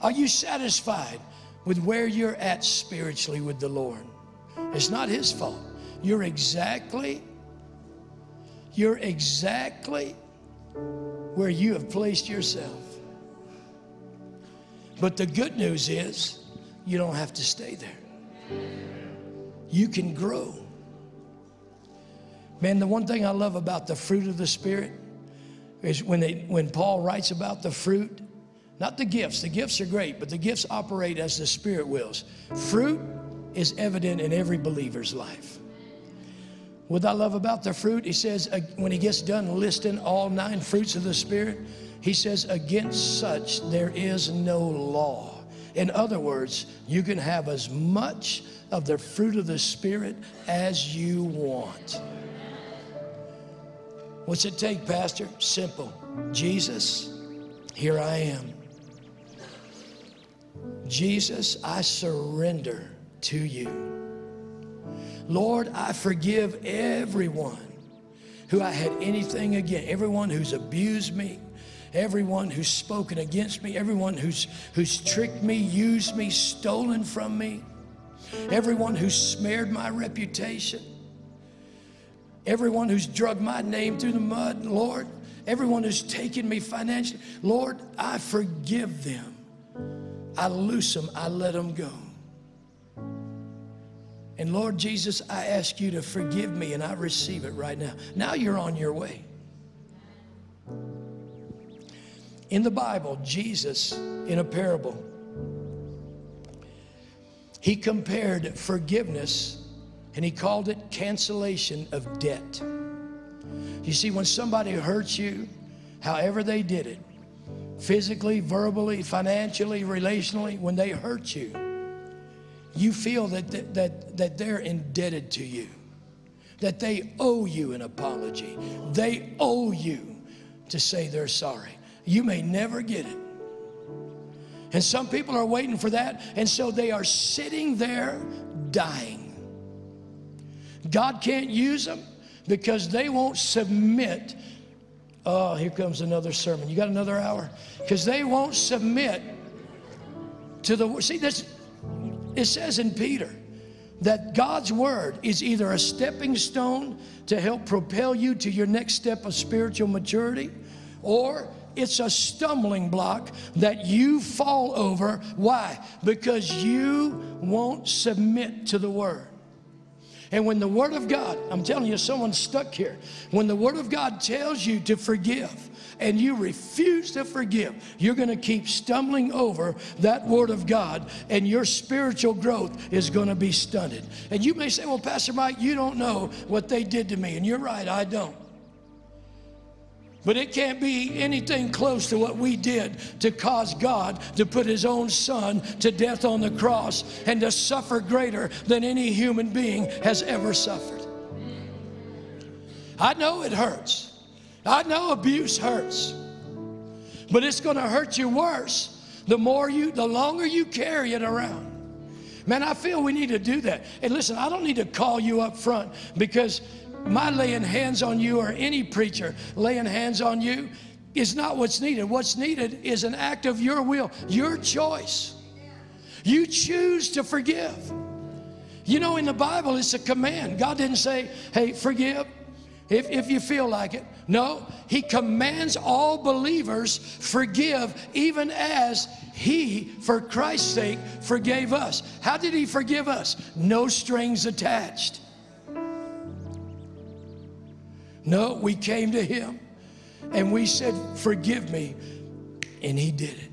Are you satisfied with where you're at spiritually with the Lord? It's not His fault. You're exactly, you're exactly where you have placed yourself. But the good news is, you don't have to stay there. You can grow. Man, the one thing I love about the fruit of the Spirit is when, they, when Paul writes about the fruit, not the gifts, the gifts are great, but the gifts operate as the Spirit wills. Fruit is evident in every believer's life. What I love about the fruit, he says, uh, when he gets done listing all nine fruits of the Spirit, he says, against such there is no law. In other words, you can have as much of the fruit of the Spirit as you want. What's it take, Pastor? Simple. Jesus, here I am. Jesus, I surrender to you. Lord, I forgive everyone who I had anything against, everyone who's abused me, everyone who's spoken against me, everyone who's, who's tricked me, used me, stolen from me, everyone who's smeared my reputation, everyone who's drug my name through the mud, Lord, everyone who's taken me financially, Lord, I forgive them. I loose them, I let them go. And Lord Jesus, I ask you to forgive me and I receive it right now. Now you're on your way. In the Bible, Jesus, in a parable, he compared forgiveness and he called it cancellation of debt. You see, when somebody hurts you, however they did it, physically, verbally, financially, relationally, when they hurt you, you feel that, that, that, that they're indebted to you, that they owe you an apology. They owe you to say they're sorry. You may never get it. And some people are waiting for that, and so they are sitting there dying. God can't use them because they won't submit. Oh, here comes another sermon. You got another hour? Because they won't submit to the see this it says in Peter that God's word is either a stepping stone to help propel you to your next step of spiritual maturity or it's a stumbling block that you fall over. Why? Because you won't submit to the word. And when the Word of God, I'm telling you, someone's stuck here. When the Word of God tells you to forgive and you refuse to forgive, you're going to keep stumbling over that Word of God and your spiritual growth is going to be stunted. And you may say, Well, Pastor Mike, you don't know what they did to me. And you're right, I don't. But it can't be anything close to what we did to cause God to put His own Son to death on the cross and to suffer greater than any human being has ever suffered. I know it hurts. I know abuse hurts. But it's going to hurt you worse the more you, the longer you carry it around. Man, I feel we need to do that. And listen, I don't need to call you up front because my laying hands on you or any preacher laying hands on you is not what's needed. What's needed is an act of your will, your choice. You choose to forgive. You know, in the Bible, it's a command. God didn't say, hey, forgive if, if you feel like it. No, He commands all believers forgive, even as He, for Christ's sake, forgave us. How did He forgive us? No strings attached. No, we came to him and we said, Forgive me. And he did it.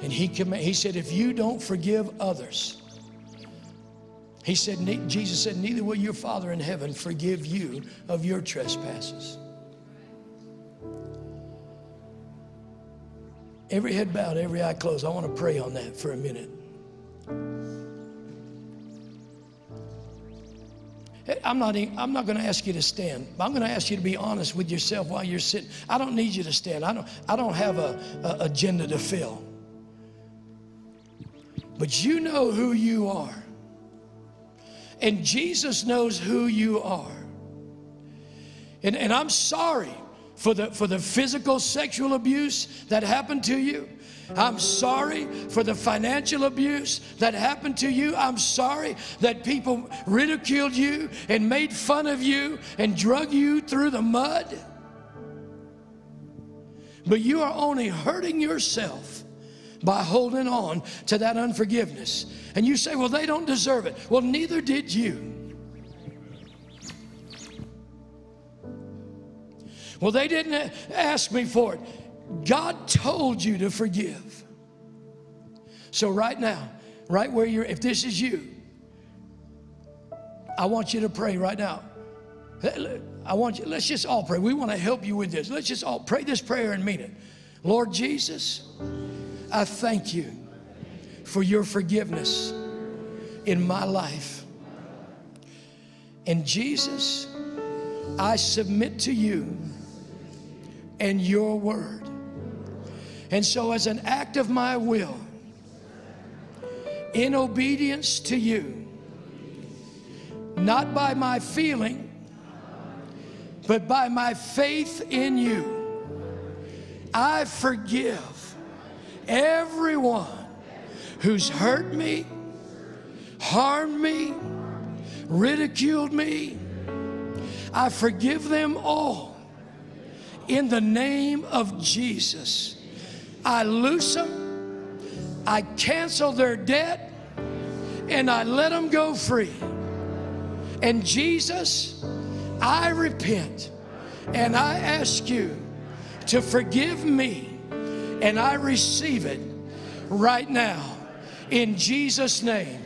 And he, he said, If you don't forgive others, he said, Jesus said, Neither will your Father in heaven forgive you of your trespasses. Every head bowed, every eye closed. I want to pray on that for a minute. I'm not, I'm not going to ask you to stand. I'm going to ask you to be honest with yourself while you're sitting. I don't need you to stand. I don't, I don't have a, a agenda to fill. But you know who you are. And Jesus knows who you are. And, and I'm sorry for the, for the physical sexual abuse that happened to you. I'm sorry for the financial abuse that happened to you. I'm sorry that people ridiculed you and made fun of you and drug you through the mud. But you are only hurting yourself by holding on to that unforgiveness. And you say, well, they don't deserve it. Well, neither did you. Well, they didn't ask me for it. God told you to forgive. So, right now, right where you're, if this is you, I want you to pray right now. I want you, let's just all pray. We want to help you with this. Let's just all pray this prayer and mean it. Lord Jesus, I thank you for your forgiveness in my life. And Jesus, I submit to you and your word. And so, as an act of my will, in obedience to you, not by my feeling, but by my faith in you, I forgive everyone who's hurt me, harmed me, ridiculed me. I forgive them all in the name of Jesus. I loose them, I cancel their debt, and I let them go free. And Jesus, I repent and I ask you to forgive me, and I receive it right now in Jesus' name.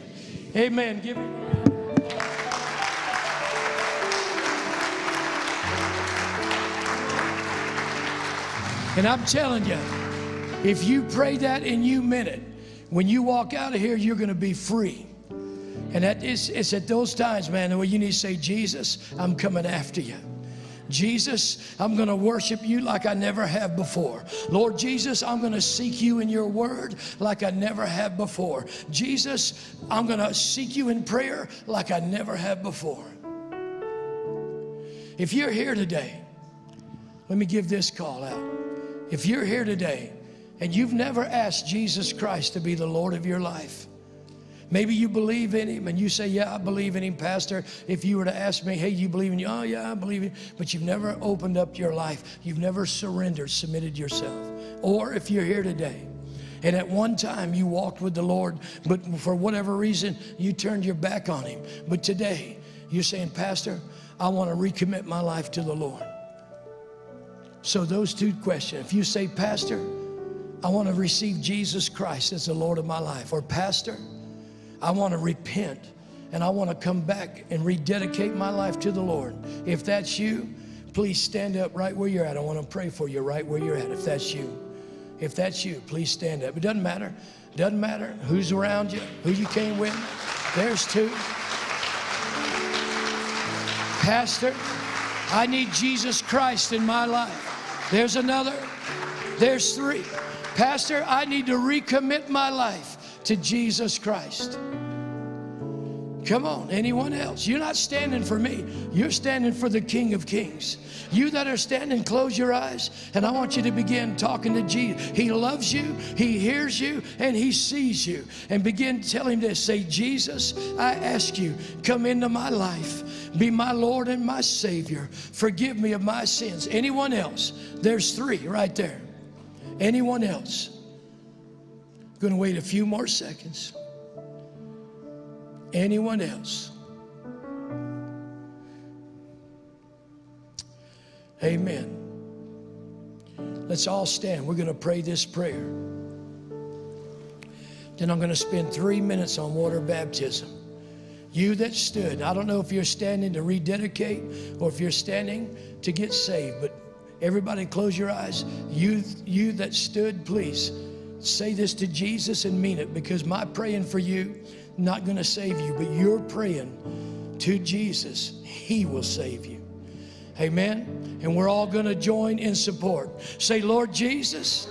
Amen. Give me. And I'm telling you, if you pray that and you meant it, when you walk out of here, you're going to be free. And that is, it's at those times, man, where you need to say, Jesus, I'm coming after you. Jesus, I'm going to worship you like I never have before. Lord Jesus, I'm going to seek you in your word like I never have before. Jesus, I'm going to seek you in prayer like I never have before. If you're here today, let me give this call out. If you're here today and you've never asked Jesus Christ to be the Lord of your life, Maybe you believe in him and you say, Yeah, I believe in him, Pastor. If you were to ask me, Hey, you believe in you? Oh, yeah, I believe in But you've never opened up your life. You've never surrendered, submitted yourself. Or if you're here today and at one time you walked with the Lord, but for whatever reason you turned your back on him. But today you're saying, Pastor, I want to recommit my life to the Lord. So, those two questions. If you say, Pastor, I want to receive Jesus Christ as the Lord of my life, or Pastor, I want to repent and I want to come back and rededicate my life to the Lord. If that's you, please stand up right where you're at. I want to pray for you right where you're at. If that's you, if that's you, please stand up. It doesn't matter. Doesn't matter who's around you, who you came with. There's two. Pastor, I need Jesus Christ in my life. There's another. There's three. Pastor, I need to recommit my life to Jesus Christ. Come on, anyone else? You're not standing for me. You're standing for the King of Kings. You that are standing, close your eyes, and I want you to begin talking to Jesus. He loves you, He hears you, and He sees you. And begin telling him this say, Jesus, I ask you, come into my life. Be my Lord and my Savior. Forgive me of my sins. Anyone else? There's three right there. Anyone else? Going to wait a few more seconds. Anyone else? Amen. Let's all stand. We're going to pray this prayer. Then I'm going to spend three minutes on water baptism. You that stood, I don't know if you're standing to rededicate or if you're standing to get saved, but everybody close your eyes. You, you that stood, please say this to Jesus and mean it because my praying for you not going to save you, but you're praying to Jesus. He will save you. Amen. And we're all going to join in support. Say, Lord Jesus,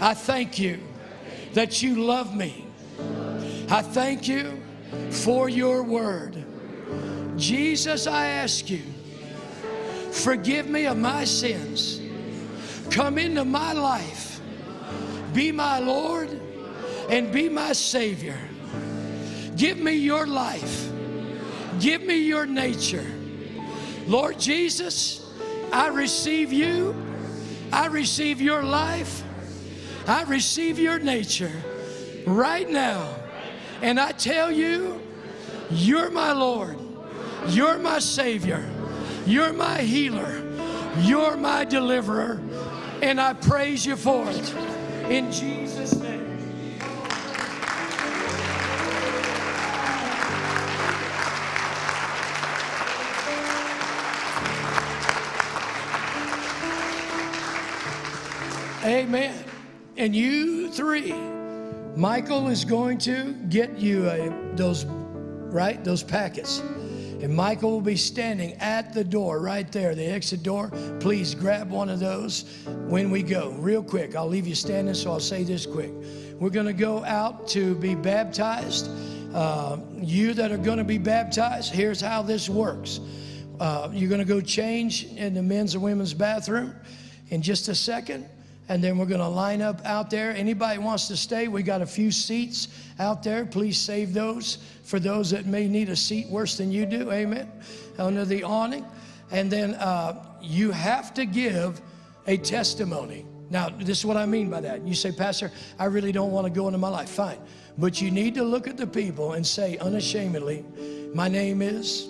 I thank you that you love me. I thank you for your word. Jesus, I ask you, forgive me of my sins. Come into my life. Be my Lord and be my Savior. Give me your life. Give me your nature. Lord Jesus, I receive you. I receive your life. I receive your nature right now. And I tell you, you're my Lord. You're my Savior. You're my healer. You're my deliverer. And I praise you for it. In Jesus' name. Amen. And you three, Michael is going to get you uh, those, right? Those packets. And Michael will be standing at the door right there, the exit door. Please grab one of those when we go. Real quick, I'll leave you standing, so I'll say this quick. We're going to go out to be baptized. Uh, you that are going to be baptized, here's how this works. uh, you're going to go change in the men's and women's bathroom in just a second. And then we're going to line up out there. Anybody wants to stay, we got a few seats out there. Please save those for those that may need a seat worse than you do. Amen. Under the awning. And then uh, you have to give a testimony. Now, this is what I mean by that. You say, Pastor, I really don't want to go into my life. Fine. But you need to look at the people and say unashamedly, My name is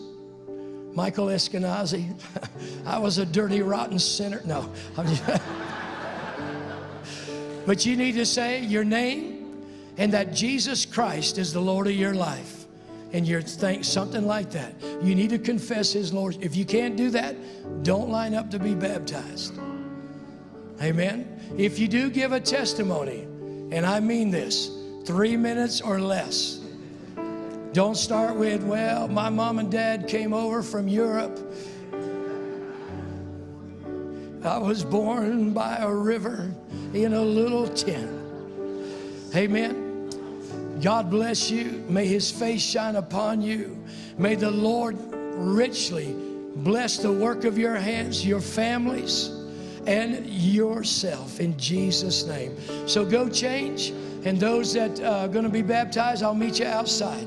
Michael Eskenazi. <laughs> I was a dirty, rotten sinner. No. I'm just <laughs> but you need to say your name and that Jesus Christ is the Lord of your life. And you're think something like that. You need to confess his Lord. If you can't do that, don't line up to be baptized. Amen. If you do give a testimony, and I mean this, three minutes or less. Don't start with, well, my mom and dad came over from Europe. I was born by a river in a little tent. Amen. God bless you. May his face shine upon you. May the Lord richly bless the work of your hands, your families, and yourself in Jesus' name. So go change. And those that uh, are going to be baptized, I'll meet you outside.